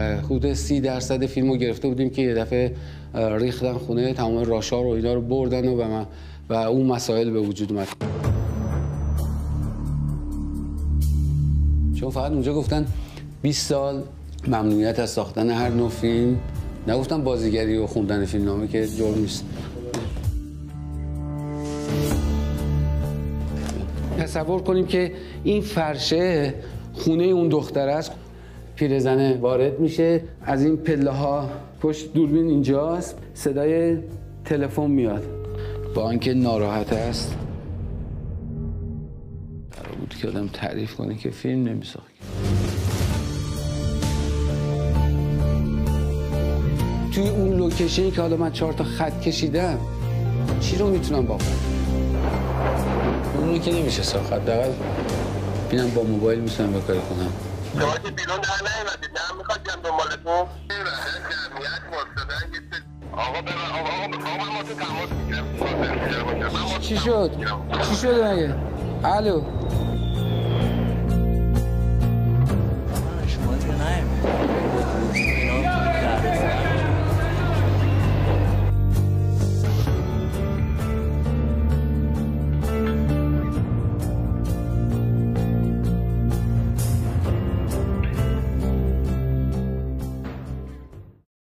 حدود سی درصد فیلم رو گرفته بودیم که یه دفعه ریختن خونه تمام راشار و اینا رو بردن و, و, و اون مسائل به وجود اومد. چون فقط اونجا گفتن 20 سال ممنوعیت از ساختن هر نوع فیلم. نگفتم بازیگری و خوندن فیلم نامه که جرم نیست. تصور کنیم که این فرشه خونه اون دختر است. پیرزنه وارد میشه. از این پله ها پشت دوربین اینجاست. صدای تلفن میاد. با اینکه ناراحت است. قرار بود که آدم تعریف کنه که فیلم نمیساخت. توی اون لوکیشنی که حالا من چهار تا خط کشیدم چی رو می‌تونم بافم اونو که نمیشه ساخت. حداقل بینم با موبایل می‌تونم بکاری کنم. شما که بیرون در نیومدید نه می‌خواد بیام دنبالتون جمعیت واسدن آقا به آقا آقا من تماس می‌گیرم چی شد؟ چی شد مگه؟ الو